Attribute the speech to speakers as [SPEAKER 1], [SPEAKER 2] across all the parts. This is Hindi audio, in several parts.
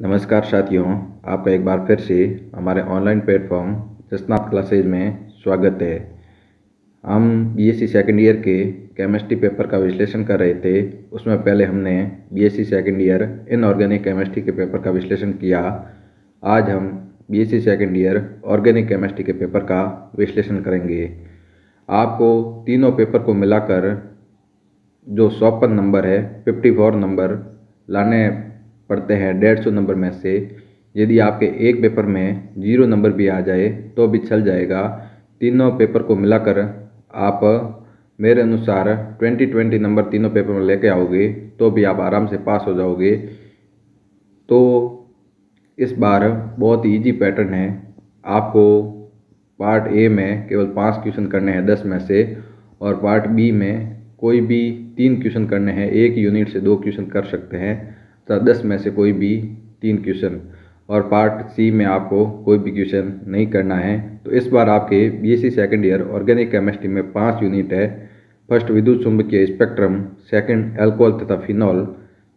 [SPEAKER 1] नमस्कार साथियों, आपका एक बार फिर से हमारे ऑनलाइन प्लेटफॉर्म जसनाथ क्लासेज में स्वागत है। हम बीएससी सेकेंड ईयर के केमिस्ट्री पेपर का विश्लेषण कर रहे थे। उसमें पहले हमने BSc second year inorganic chemistry के पेपर का विश्लेषण किया। आज हम BSc second year organic chemistry के पेपर का विश्लेषण करेंगे। आपको तीनों पेपर को मिलाकर जो सौपन नंबर है फिफ्टी फोर नंबर लाने पढ़ते हैं, डेढ़ सौ नंबर में से। यदि आपके एक पेपर में ज़ीरो नंबर भी आ जाए तो भी चल जाएगा। तीनों पेपर को मिलाकर आप मेरे अनुसार ट्वेंटी ट्वेंटी नंबर तीनों पेपर में लेके आओगे तो भी आप आराम से पास हो जाओगे। तो इस बार बहुत इजी पैटर्न है। आपको पार्ट ए में केवल पाँच क्वेश्चन करने हैं, दस में से, और पार्ट बी में कोई भी तीन क्वेश्चन करने हैं, एक यूनिट से दो क्वेश्चन कर सकते हैं। तो दस में से कोई भी तीन क्वेश्चन और पार्ट सी में आपको कोई भी क्वेश्चन नहीं करना है। तो इस बार आपके BSc second year organic chemistry में पाँच यूनिट है। फ़र्स्ट विद्युत चुंबकीय स्पेक्ट्रम सेकंड अल्कोहल तथा फिनॉल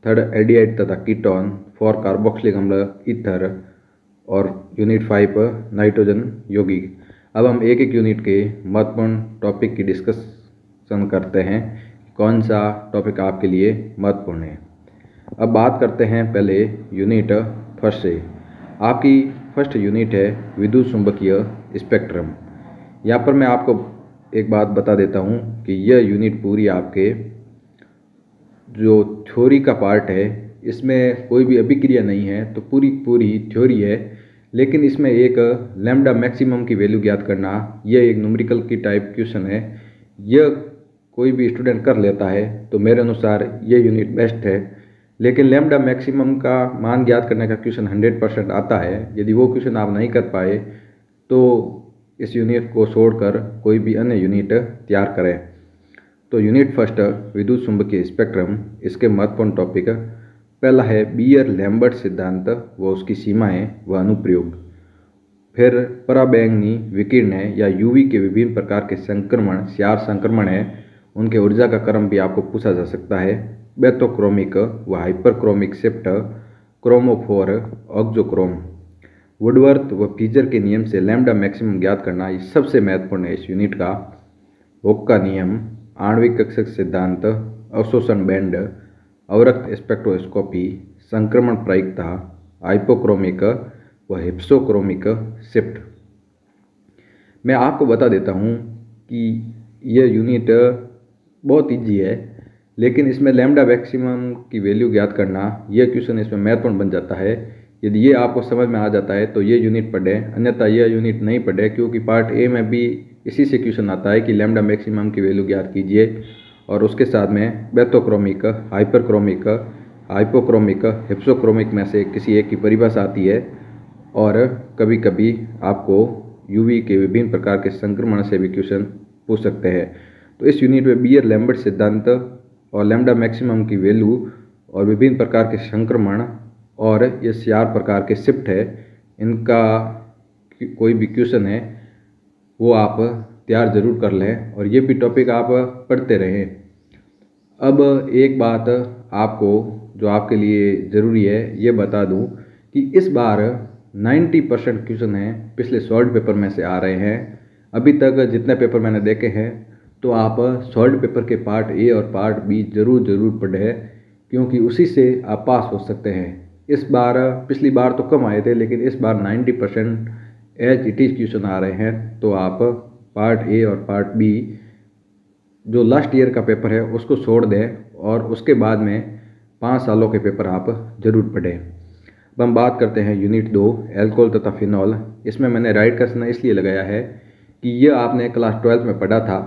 [SPEAKER 1] थर्ड एडियाइड तथा कीटोन फोर कार्बोक्सिलिक अम्ल ईथर और यूनिट फाइव नाइट्रोजन यौगिक। अब हम एक एक यूनिट के महत्वपूर्ण टॉपिक की डिस्कशन करते हैं। कौन सा टॉपिक आपके लिए महत्वपूर्ण है? अब बात करते हैं पहले यूनिट फ़र्स्ट से। आपकी फ़र्स्ट यूनिट है विद्युत चुंबकीय स्पेक्ट्रम यहाँ पर मैं आपको एक बात बता देता हूँ कि यह यूनिट पूरी आपके जो थ्योरी का पार्ट है, इसमें कोई भी अभिक्रिया नहीं है तो पूरी पूरी थ्योरी है। लेकिन इसमें एक लेमडा मैक्सिमम की वैल्यू ज्ञात करना, यह एक न्यूमेरिकल की टाइप क्वेश्चन है। यह कोई भी स्टूडेंट कर लेता है तो मेरे अनुसार ये यूनिट बेस्ट है। लेकिन लेमडा मैक्सिमम का मान ज्ञात करने का क्वेश्चन हंड्रेड परसेंट आता है। यदि वो क्वेश्चन आप नहीं कर पाए तो इस यूनिट को छोड़कर कोई भी अन्य यूनिट तैयार करें। तो यूनिट फ़र्स्ट विद्युत चुंबकीय स्पेक्ट्रम इसके महत्वपूर्ण टॉपिक पहला है बियर लैम्बर्ट सिद्धांत, व उसकी सीमाएँ व अनुप्रयोग। फिर पराबैंगनी विकिरण या यूवी के विभिन्न प्रकार के संक्रमण सियार संक्रमण है। उनके ऊर्जा का क्रम भी आपको पूछा जा सकता है। बेथोक्रोमिक व hyperchromic shift chromophore auxochrome Woodward व फीजर के नियम से लैम्डा मैक्सिमम ज्ञात करना ये सबसे महत्वपूर्ण है इस यूनिट का वोक का नियम आणविक कक्षक सिद्धांत अवशोषण बैंड अवरक्त स्पेक्ट्रोस्कोपी संक्रमण प्रायिकता हाइपोक्रोमिक व हिप्सोक्रोमिक शिफ्ट मैं आपको बता देता हूँ कि यह यूनिट बहुत ईजी है लेकिन इसमें लैम्डा मैक्सिमम की वैल्यू ज्ञात करना, यह क्वेश्चन इसमें महत्वपूर्ण बन जाता है। यदि ये आपको समझ में आ जाता है तो ये यूनिट पढ़ें। अन्यथा यह यूनिट नहीं पढ़े, क्योंकि पार्ट ए में भी इसी से क्वेश्चन आता है कि लैम्डा मैक्सिमम की वैल्यू ज्ञात कीजिए। और उसके साथ में बेथोक्रोमिक हाइपरक्रोमिक हाइपोक्रोमिक हिप्सोक्रोमिक में से किसी एक की परिभाषा आती है। और कभी कभी आपको यूवी के विभिन्न प्रकार के संक्रमण से भी क्वेश्चन पूछ सकते हैं। तो इस यूनिट में बियर लैम्बर्ट सिद्धांत और लैम्डा मैक्सिमम की वैल्यू और विभिन्न प्रकार के संक्रमण और ये चार प्रकार के शिफ्ट है, इनका कोई भी क्वेश्चन है, वो आप तैयार ज़रूर कर लें और ये भी टॉपिक आप पढ़ते रहें। अब एक बात आपको, जो आपके लिए ज़रूरी है, ये बता दूँ कि इस बार 90 परसेंट क्वेश्चन हैं, पिछले सॉल्ट पेपर में से आ रहे हैं। अभी तक जितने पेपर मैंने देखे हैं तो आप सॉल्ट पेपर के पार्ट ए और पार्ट बी ज़रूर ज़रूर पढ़ें क्योंकि उसी से आप पास हो सकते हैं। इस बार, पिछली बार तो कम आए थे, लेकिन इस बार 90 percent as it is question आ रहे हैं तो आप पार्ट ए और पार्ट बी जो लास्ट ईयर का पेपर है, उसको छोड़ दें और उसके बाद में पाँच सालों के पेपर आप ज़रूर पढ़ें। अब हम बात करते हैं यूनिट दो एल्कोहल तथा फिनॉल इसमें मैंने राइट का इसलिए लगाया है कि यह आपने क्लास ट्वेल्थ में पढ़ा था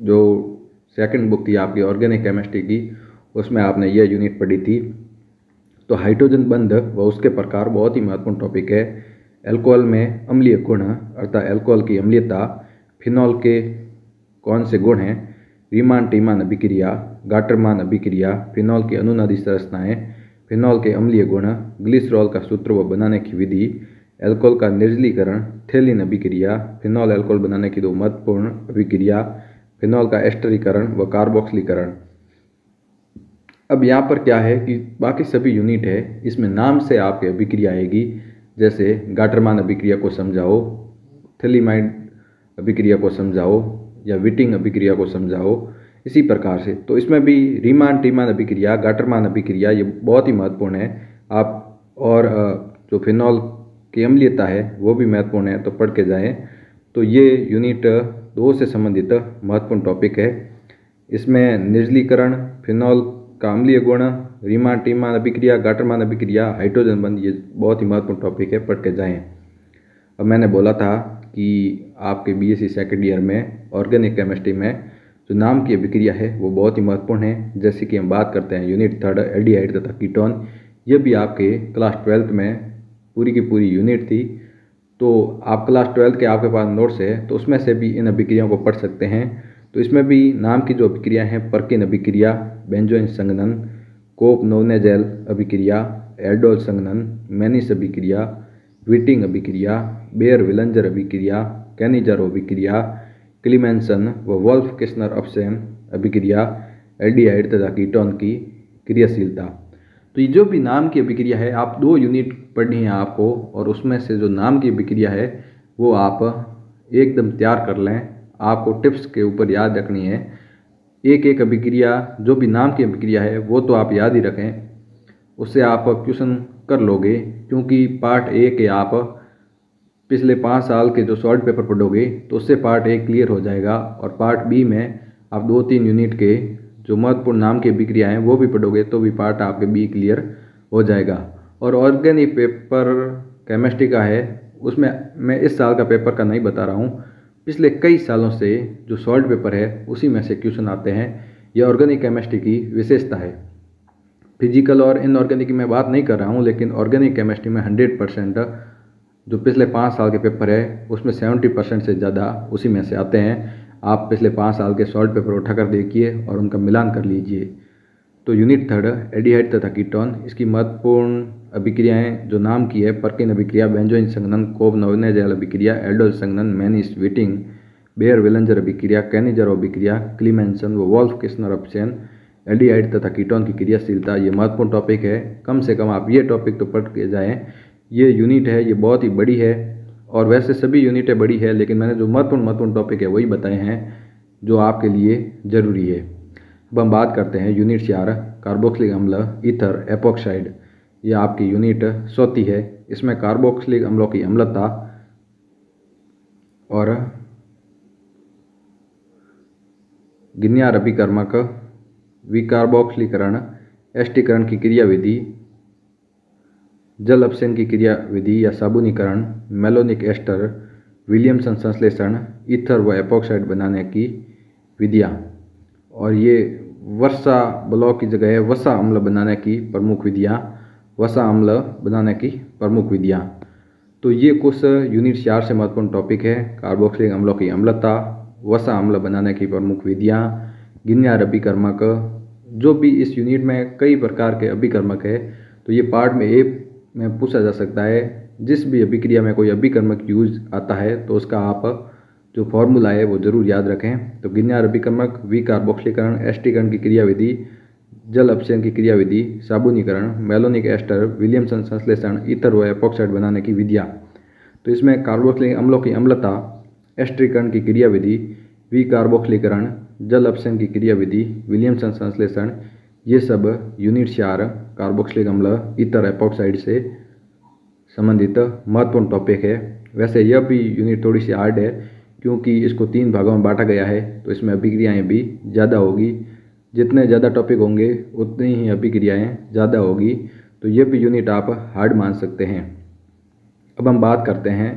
[SPEAKER 1] जो सेकंड बुक थी आपकी ऑर्गेनिक केमिस्ट्री की, उसमें आपने यह यूनिट पढ़ी थी। तो हाइड्रोजन बंध व उसके प्रकार बहुत ही महत्वपूर्ण टॉपिक है। एल्कोहल में अम्लीय गुण अर्थात एल्कोहल की अम्लीयता फिनॉल के कौन से गुण हैं? रीमान टीमान अभिक्रिया गाटरमान अभिक्रिया फिनॉल की अनुनादी संरचनाएँ फिनॉल के अम्लीय गुण ग्लिसरॉल का सूत्र व बनाने की विधि एल्कोहल का निर्जलीकरण थेलिन अभिक्रिया फिनॉल एल्कोहल बनाने की दो महत्वपूर्ण अभिक्रिया फिनॉल का एस्टरीकरण व कार्बोक्सिलीकरण अब यहाँ पर क्या है कि बाकी सभी यूनिट है, इसमें नाम से आपके अभिक्रिया आएगी, जैसे गाटरमान अभिक्रिया को समझाओ, थेलीमाइड अभिक्रिया को समझाओ, या विटिंग अभिक्रिया को समझाओ, इसी प्रकार से। तो इसमें भी रीमान, टीमान अभिक्रिया, गाटरमान अभिक्रिया, ये बहुत ही महत्वपूर्ण है। आप और जो फिनॉल की अम्लीयता है, वो भी महत्वपूर्ण है तो पढ़ के जाएँ। तो ये यूनिट दो से संबंधित महत्वपूर्ण टॉपिक है। इसमें निर्जलीकरण फिनॉल का अम्लीय गुण रीमान टीमान अभिक्रिया, गाटरमान अभिक्रिया हाइड्रोजन बंद, ये बहुत ही महत्वपूर्ण टॉपिक है, पढ़ के जाएँ। अब मैंने बोला था कि आपके बीएससी सेकेंड ईयर में ऑर्गेनिक केमिस्ट्री में जो नाम की अभिक्रिया है, वो बहुत ही महत्वपूर्ण है। जैसे कि हम बात करते हैं यूनिट थर्ड एल्डिहाइड तथा कीटोन ये भी आपके क्लास ट्वेल्थ में पूरी की पूरी यूनिट थी। तो आप क्लास ट्वेल्थ के आपके पास नोट्स है तो उसमें से भी इन अभिक्रियाओं को पढ़ सकते हैं। तो इसमें भी नाम की जो अभिक्रिया हैं, पर्किन अभिक्रिया, बेंजोइन संगनन, कोप नोनेजेल अभिक्रिया, एल्डोल संगनन, मैनिस अभिक्रिया, विटिंग अभिक्रिया, बेयर विलंजर अभिक्रिया, कैनिजर अभिक्रिया, क्लीमेंसन व वॉल्फ किस्नर अपसेन अभिक्रिया, एल्डिहाइड तथा कीटोन की क्रियाशीलता। तो ये जो भी नाम की अभिक्रिया है, आप दो यूनिट पढ़नी है आपको और उसमें से जो नाम की अभिक्रिया है, वो आप एकदम तैयार कर लें। आपको टिप्स के ऊपर याद रखनी है। एक एक अभिक्रिया, जो भी नाम की अभिक्रिया है, वो तो आप याद ही रखें। उससे आप क्वेश्चन कर लोगे, क्योंकि पार्ट ए के आप पिछले पाँच साल के जो शॉर्ट पेपर पढ़ोगे तो उससे पार्ट ए क्लियर हो जाएगा और पार्ट बी में आप दो तीन यूनिट के जो महत्वपूर्ण नाम की अभिक्रिया हैं, वो भी पढ़ोगे तो भी पार्ट आपके बी क्लियर हो जाएगा। और ऑर्गेनिक पेपर केमिस्ट्री का है, उसमें मैं इस साल का पेपर का नहीं बता रहा हूँ। पिछले कई सालों से जो सॉल्ट पेपर है, उसी में से क्वेश्चन आते हैं। यह ऑर्गेनिक केमिस्ट्री की विशेषता है। फ़िज़िकल और इनऑर्गेनिक की मैं बात नहीं कर रहा हूँ, लेकिन ऑर्गेनिक केमिस्ट्री में हंड्रेड परसेंट जो पिछले पाँच साल के पेपर है, उसमें सेवेंटी परसेंट से ज़्यादा उसी में से आते हैं। आप पिछले पाँच साल के सॉल्ट पेपर उठाकर देखिए और उनका मिलान कर लीजिए। तो यूनिट थर्ड एडिहाइड तथा कीटोन इसकी महत्वपूर्ण अभिक्रियाएँ जो नाम की है पर्किन अभिक्रिया बेंजोइन संगनन कोब नवनेजल अभिक्रिया एल्डोल संगनन मैनिस विटिंग बेयर विलंजर अभिक्रिया कैनिजर अभिक्रिया क्लीमेंसन व वॉल्फ किस्नर ऑप्शन एल्डिहाइड तथा कीटोन की क्रियाशीलता, ये महत्वपूर्ण टॉपिक है। कम से कम आप ये टॉपिक तो पढ़ के जाएँ। ये यूनिट है, ये बहुत ही बड़ी है और वैसे सभी यूनिटें बड़ी है, लेकिन मैंने जो महत्वपूर्ण महत्वपूर्ण टॉपिक है, वही बताए हैं, जो आपके लिए ज़रूरी है। अब हम बात करते हैं, यूनिट चार कार्बोक्सिलिक अम्ल, ईथर, एपोक्साइड। ये आपकी यूनिट सोती है। इसमें कार्बोक्सिलिक अम्लों की अम्लता और गिन्यार अभिकर्मक विकार्बोक्सिलीकरण, एस्टीकरण की क्रियाविधि, जल अपसेन की क्रियाविधि या साबुनीकरण, मेलोनिक एस्टर, विलियमसन संश्लेषण, ईथर व एपोक्साइड बनाने की विधियाँ। और ये वर्षा ब्लॉक की जगह है, वसा अम्ल बनाने की प्रमुख विधियाँ, वसा अम्ल बनाने की प्रमुख विधियाँ। तो ये कुछ यूनिट चार से महत्वपूर्ण टॉपिक है कार्बोक्सिलिक अम्लों की अम्लता, वसा अम्ल बनाने की प्रमुख विधियाँ गिन्यार अभिकर्मक जो भी इस यूनिट में कई प्रकार के अभिकर्मक है तो ये पार्ट में ए में पूछा जा सकता है, जिस भी अभिक्रिया में कोई अभिकर्मक यूज़ आता है तो उसका आप जो फॉर्मूला है वो ज़रूर याद रखें। तो गिन्यार अभिकर्मक विकार्बोक्सीकरण एस्टीकरण की क्रियाविधि, जल अपचयन की क्रियाविधि, साबुनीकरण, मेलोनिक एस्टर, विलियमसन संश्लेषण, इतर व एपोक्साइड बनाने की विधियाँ। तो इसमें कार्बोक्सिलिक अम्लों की अम्लता एस्ट्रीकरण की क्रिया विधि विकार्बोक्सिलीकरण जल अपचयन की क्रियाविधि, विलियमसन संश्लेषण, ये सब यूनिट चार कार्बोक्सिलिक अम्ल, इतर एपोक्साइड से संबंधित महत्वपूर्ण टॉपिक है। वैसे यह भी यूनिट थोड़ी सी हार्ड है क्योंकि इसको तीन भागों में बांटा गया है तो इसमें अभिक्रियाएँ भी ज़्यादा होगी। जितने ज़्यादा टॉपिक होंगे, उतनी ही अभिक्रियाएँ ज़्यादा होगी। तो ये भी यूनिट आप हार्ड मान सकते हैं। अब हम बात करते हैं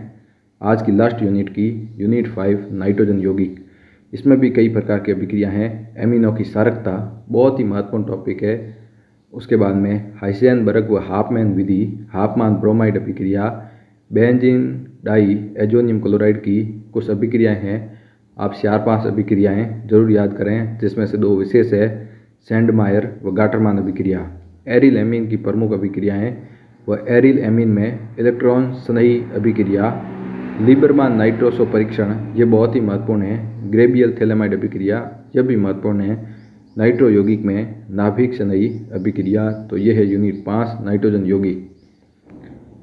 [SPEAKER 1] आज की लास्ट यूनिट की यूनिट फाइव नाइट्रोजन यौगिक। इसमें भी कई प्रकार की अभिक्रिया हैं। एमिनो की सारकता बहुत ही महत्वपूर्ण टॉपिक है। उसके बाद में हाइसेनबर्ग व हाफमैन विधि, हाफमान ब्रोमाइड अभिक्रिया बेंजिन डाई एजोनियम क्लोराइड की कुछ अभिक्रियाएँ हैं। आप चार पाँच अभिक्रियाएँ ज़रूर याद करें, जिसमें से दो विशेष है, सेंडमायर व गाटरमान अभिक्रिया। एरिल एमीन की प्रमुख अभिक्रियाएँ व एरिल एमीन में इलेक्ट्रॉन स्नही अभिक्रिया, लिबरमान नाइट्रोसो परीक्षण, ये बहुत ही महत्वपूर्ण है। ग्रेबियल थेलेमाइड अभिक्रिया यह भी महत्वपूर्ण है। नाइट्रो यौगिक में नाभिक स्नेही अभिक्रिया तो यह है यूनिट पाँच नाइट्रोजन यौगिक।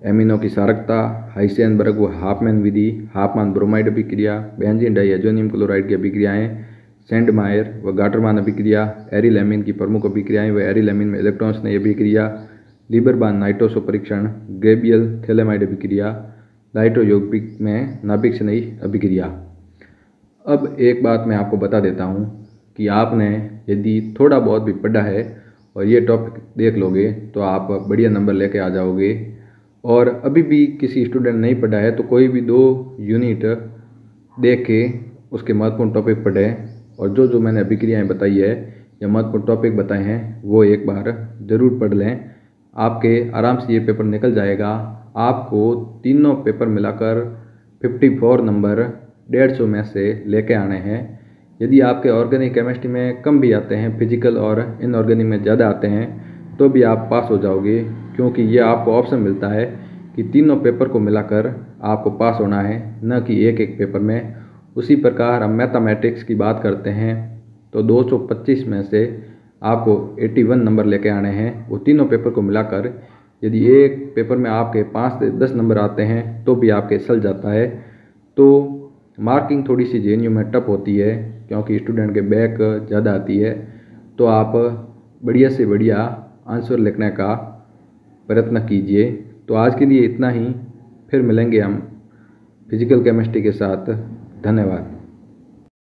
[SPEAKER 1] एमिनो की सारकता हाइसेनबर्ग व हाफमैन विधि, हाफमान ब्रोमाइड अभिक्रिया, बेंजीन डाइजोनियम क्लोराइड की अभिक्रियाएँ सेंडमायर व गाटरमान अभिक्रिया एरिलेमिन की प्रमुख अभिक्रियाएँ व एरिलेमिन में इलेक्ट्रॉन स्नेही अभिक्रिया, लिबरबान नाइट्रोसो परीक्षण, ग्रेबियल थेलेमाइड अभिक्रिया लाइट्रोयोगिक में नाभिक स्नेही अभिक्रिया। अब एक बात मैं आपको बता देता हूँ कि आपने यदि थोड़ा बहुत भी पढ़ा है और ये टॉपिक देख लोगे तो आप बढ़िया नंबर लेके आ जाओगे। और अभी भी किसी स्टूडेंट नहीं पढ़ा है तो कोई भी दो यूनिट देख के उसके महत्वपूर्ण टॉपिक पढ़े। और जो जो मैंने अभिक्रियाएँ बताई है, या महत्वपूर्ण टॉपिक बताए हैं, वो एक बार ज़रूर पढ़ लें। आपके आराम से ये पेपर निकल जाएगा। आपको तीनों पेपर मिलाकर 54 नंबर डेढ़ सौ में से लेके आने हैं। यदि आपके ऑर्गेनिक केमिस्ट्री में कम भी आते हैं फ़िज़िकल और इनऑर्गेनिक में ज़्यादा आते हैं तो भी आप पास हो जाओगे। क्योंकि ये आपको ऑप्शन मिलता है कि तीनों पेपर को मिलाकर आपको पास होना है, न कि एक एक पेपर में। उसी प्रकार हम मैथमेटिक्स की बात करते हैं तो 225 में से आपको 81 नंबर लेके आने हैं। वो तीनों पेपर को मिलाकर यदि एक पेपर में आपके पाँच से दस नंबर आते हैं तो भी आपके सल जाता है। तो मार्किंग थोड़ी सी जे में टप होती है, क्योंकि स्टूडेंट के बैक ज़्यादा आती है। तो आप बढ़िया से बढ़िया आंसर लिखने का प्रयत्न कीजिए। तो आज के लिए इतना ही। फिर मिलेंगे हम फ़िज़िकल केमिस्ट्री के साथ। धन्यवाद।